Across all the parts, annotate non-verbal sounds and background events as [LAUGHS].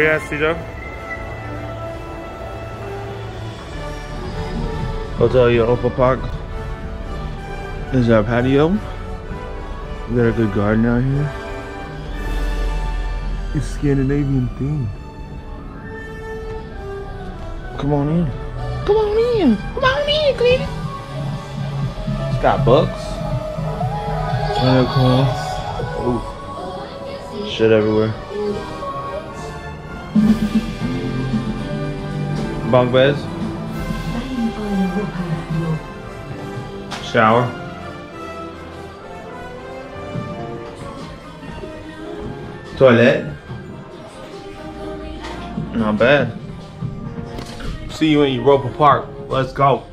Cito? Hotel Europa Park. This is our patio. We got a good garden out here. It's Scandinavian theme. Come on in. Come on in. Come on in, Cleveland. It's got books. Turn Ooh. Shit everywhere. Bunk beds. Shower. Toilet. Not bad. See you in Europa Park. Let's go.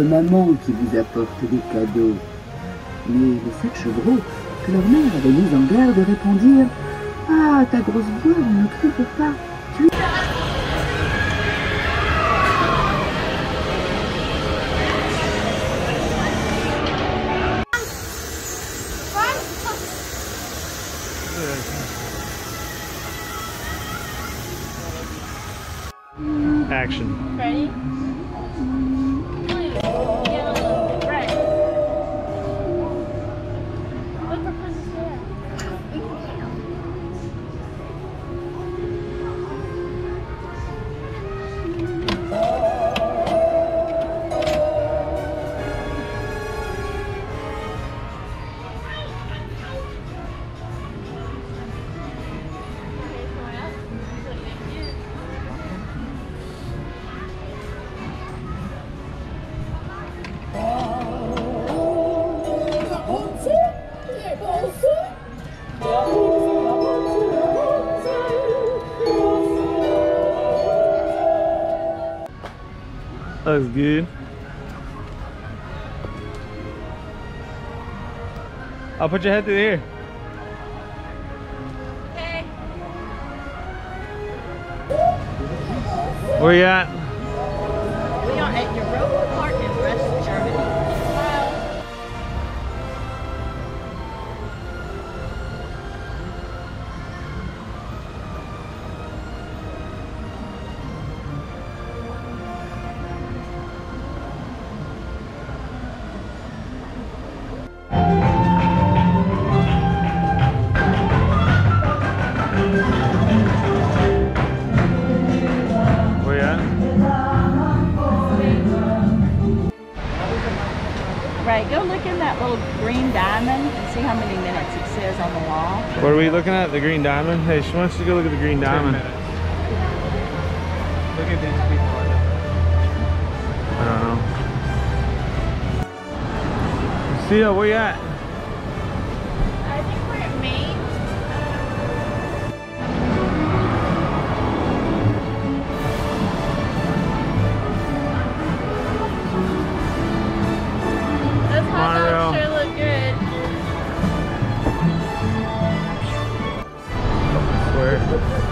Maman qui vous apporte des cadeaux. Mais les sept chevreaux, que leur mère avait mis en garde, répondirent Ah, ta grosse voix, ne trouve pas. Action. Looks good. I'll put your head through here. Okay. Where you at? We are at Europa Park Right, go look in that little green diamond and see how many minutes it says on the wall. What are we looking at? The green diamond? Hey, she wants you to go look at the green diamond. Look at these people. I don't know. See ya, where you at? Thank you.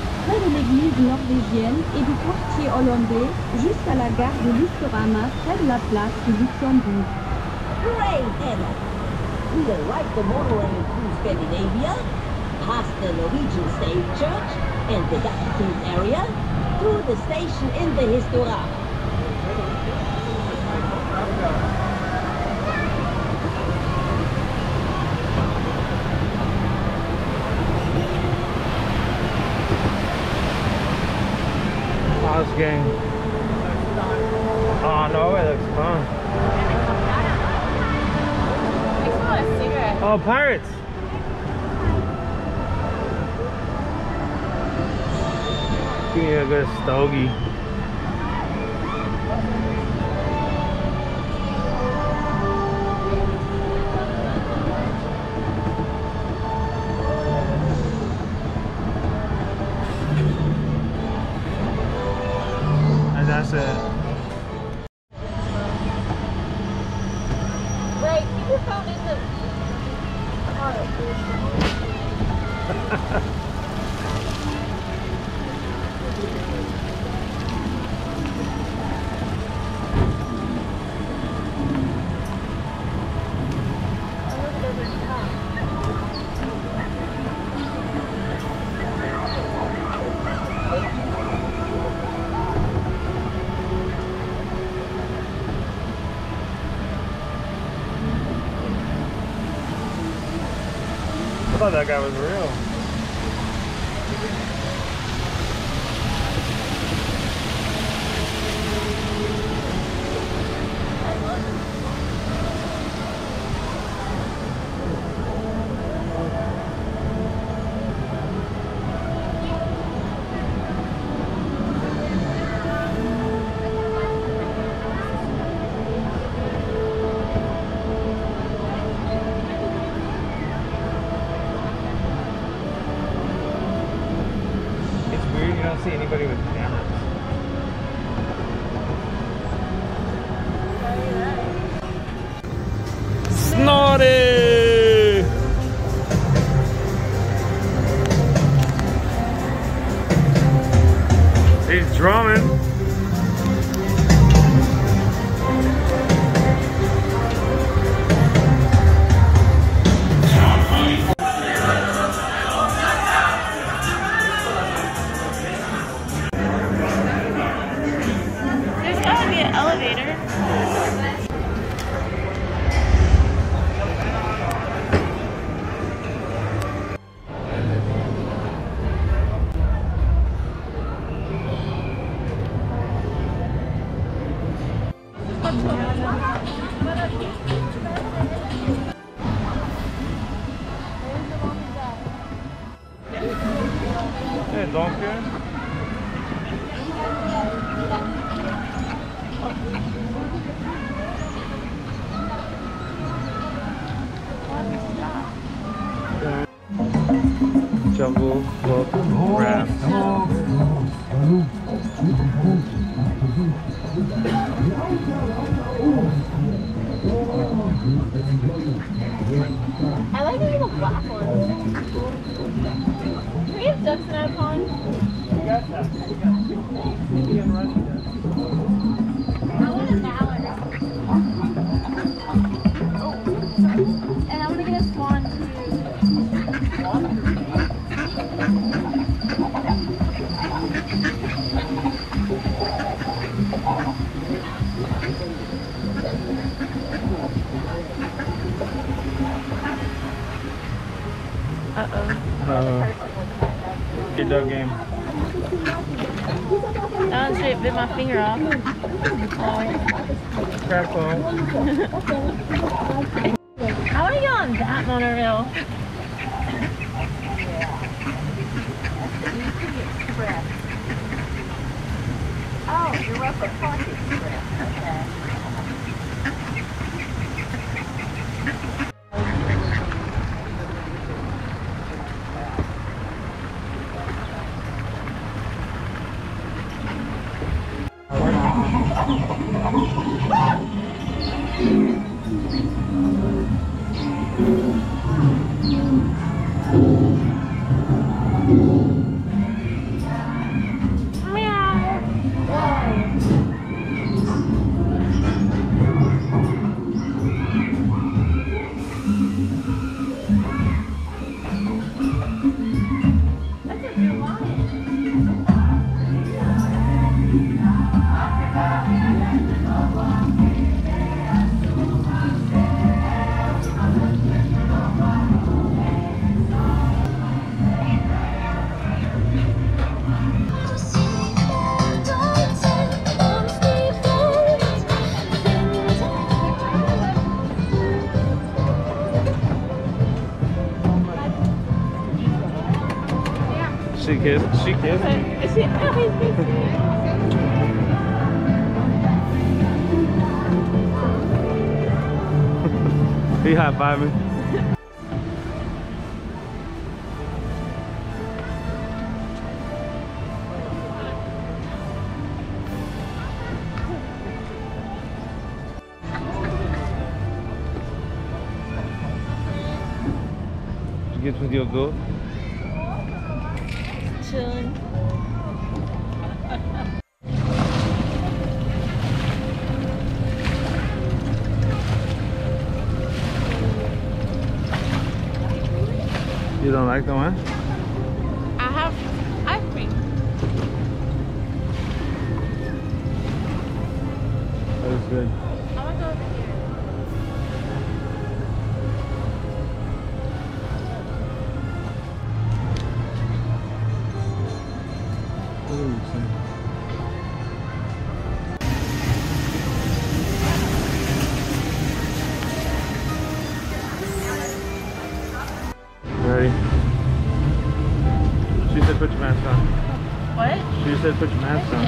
près de l'église norvégienne et du quartier hollandais jusqu'à la gare de Listorama, près de la place du Luxembourg. Great, Ada! We will ride the monorail through Scandinavia, past the Norwegian State Church and the Dachstein area, through the station in the Historama. Game. Oh no, it looks fun. Oh, pirates! Give me a good stogie. Guy was real. Hey, I get on that. Oh, you're up at Party Express. Okay. She kissed. She kissed. [LAUGHS] He high fiving. You get with your girl? Chilling. You don't like the one? Put your mask on. What? She said put your mask on.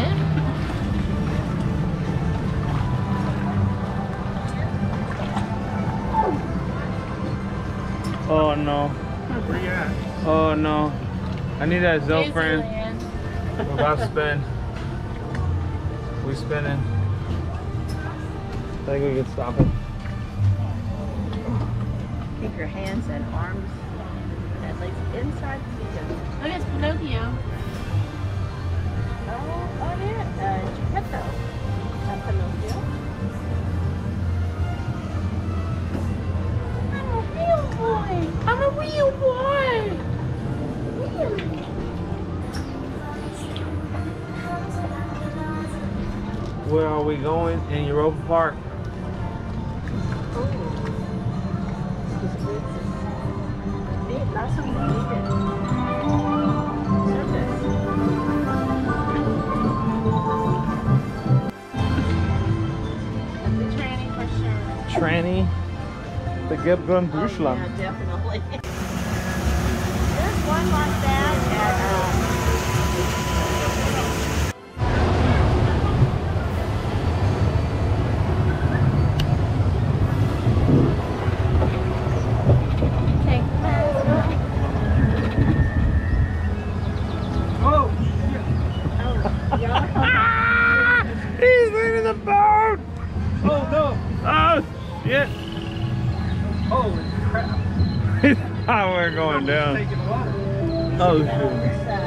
Oh no. Oh no. I need that Zofran. We're about to spin. We spinning. I think we can stop it. Keep your hands and arms at least inside Pinocchio. Oh. Uh, Pinocchio. I'm a real boy. I'm a real boy. Where are we going? In Europa Park. Tranny. The Gebgun Oh, yeah, definitely. [LAUGHS] There's one like that at, we're going down. Oh shit.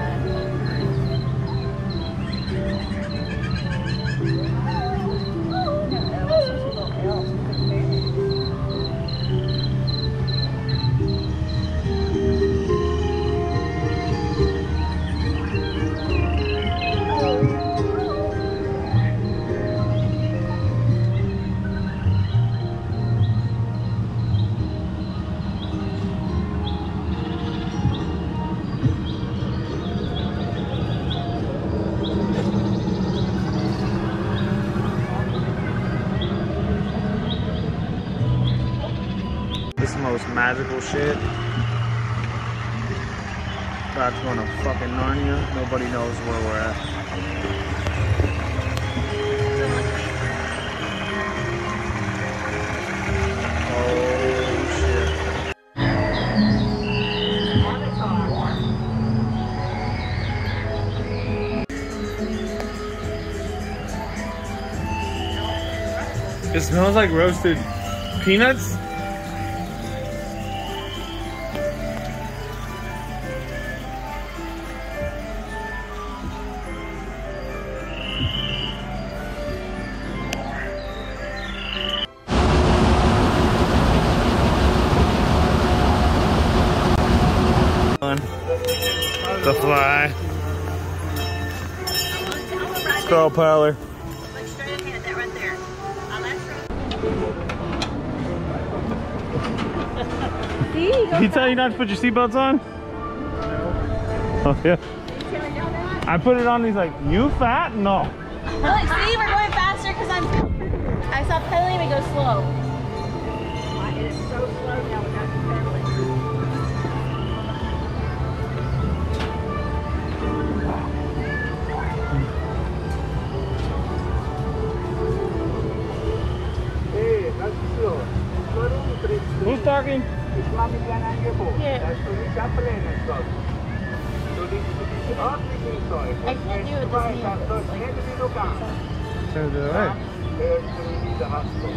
Magical shit. About going to fucking Narnia. Nobody knows where we're at. It smells like roasted peanuts. Skull piler. Look straight ahead, that right there. That's. See, you Did he tell you not to put your seatbelts on? Oh yeah. I put it on. He's like, "You fat? No." Look, see, we're going faster because I'm. I stopped pedaling and we go slow. It is so slow now Who's talking? Islamic yan po. Yeah. That's to be chaplain as well. So this is all speaking soy. I can't do it this hand. So next we look at. Turn to the right. There's to the hospital.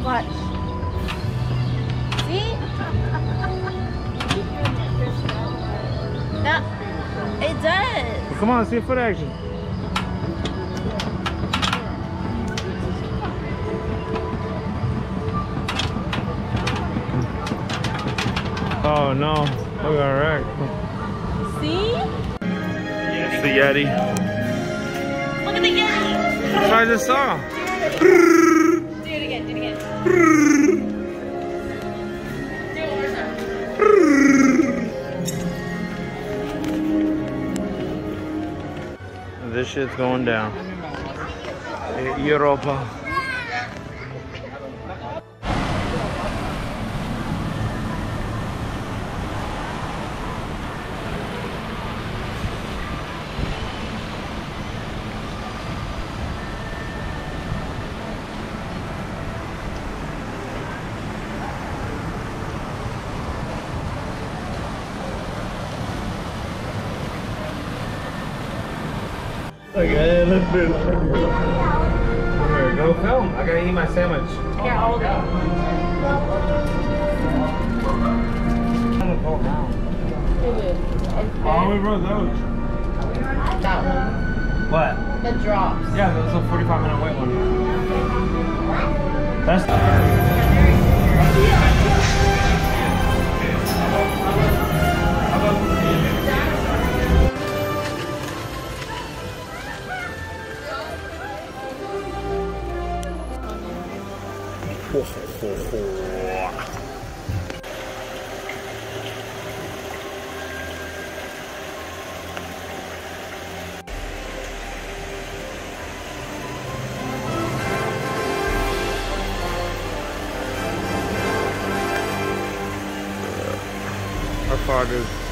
Watch. See? [LAUGHS] it does. Well, come on, see a foot action. Oh no, look at wreck. See? It's the Yeti. Look at the Yeti. That's what I just saw. Do it again. Do it again. Do it one more time. This shit's going down. Europa. Look at it, look at it. Here, go film. I gotta eat my sandwich. Here, hold it. Oh, we brought those. That one. What? The drops. Yeah, that was a 45 minute wait one. That's. Our fog is